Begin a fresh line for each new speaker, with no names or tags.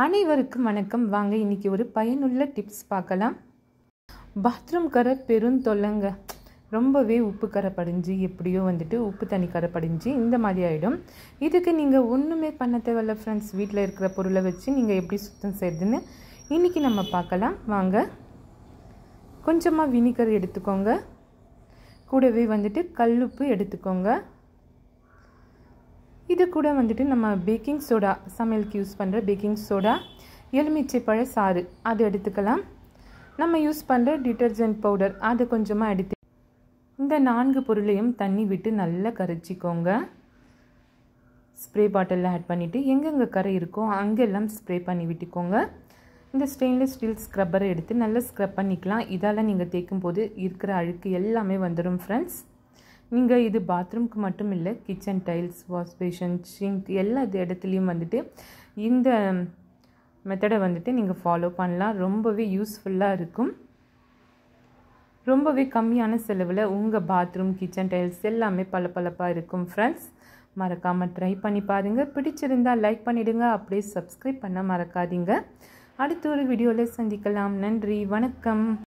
அனைவருக்கும் வணக்கம். வாங்க இன்றைக்கி ஒரு பயனுள்ள டிப்ஸ் பார்க்கலாம். பாத்ரூம் கரை பெருந்தொல்லைங்க. ரொம்பவே உப்பு கரை படிஞ்சு எப்படியோ வந்துட்டு உப்பு தண்ணி கரை படிஞ்சு இந்த மாதிரி ஆகிடும் இதுக்கு நீங்கள் ஒன்றுமே பண்ண தேவையில்ல ஃப்ரெண்ட்ஸ் வீட்டில் இருக்கிற பொருளை வச்சு நீங்கள் எப்படி சுத்தம் செய்யுதுன்னு இன்றைக்கி நம்ம பார்க்கலாம். வாங்க. கொஞ்சமாக வினிகர் எடுத்துக்கோங்க. கூடவே வந்துட்டு கல்லுப்பு எடுத்துக்கோங்க. இது கூட வந்துட்டு நம்ம பேக்கிங் சோடா சமையலுக்கு யூஸ் பண்ணுற பேக்கிங் சோடா எலுமிச்சை பழ சாறு அது எடுத்துக்கலாம். நம்ம யூஸ் பண்ணுற டிட்டர்ஜென்ட் பவுடர் அதை கொஞ்சமாக எடுத்து இந்த நான்கு பொருளையும் தண்ணி விட்டு நல்லா கரைச்சிக்கோங்க. ஸ்ப்ரே பாட்டிலில் ஆட் பண்ணிவிட்டு எங்கெங்கே கரை இருக்கோ அங்கெல்லாம் ஸ்ப்ரே பண்ணி விட்டுக்கோங்க. இந்த ஸ்டெயின்லெஸ் ஸ்டீல் ஸ்க்ரப்பரை எடுத்து நல்லா ஸ்க்ரப் பண்ணிக்கலாம். இதால் நீங்கள் தேய்க்கும் போது இருக்கிற அழுக்கு எல்லாமே வந்துடும் ஃப்ரெண்ட்ஸ் நீங்கள் இது பாத்ரூம்க்கு மட்டும் இல்லை kitchen tiles wash basin sink எல்லா இடத்துலையும் வந்துட்டு இந்த மெத்தடை வந்துட்டு நீங்கள் ஃபாலோ பண்ணலாம். ரொம்பவே யூஸ்ஃபுல்லாக இருக்கும். ரொம்பவே கம்மியான செலவில் உங்கள் பாத்ரூம் கிச்சன் டைல்ஸ் எல்லாமே பளபளப்பாக இருக்கும் ஃப்ரெண்ட்ஸ் மறக்காமல் ட்ரை பண்ணி பாருங்கள் பிடிச்சிருந்தால் லைக் பண்ணிவிடுங்க அப்படியே சப்ஸ்கிரைப் பண்ண மறக்காதீங்க. அடுத்த ஒரு வீடியோவில் சந்திக்கலாம். நன்றி. வணக்கம்.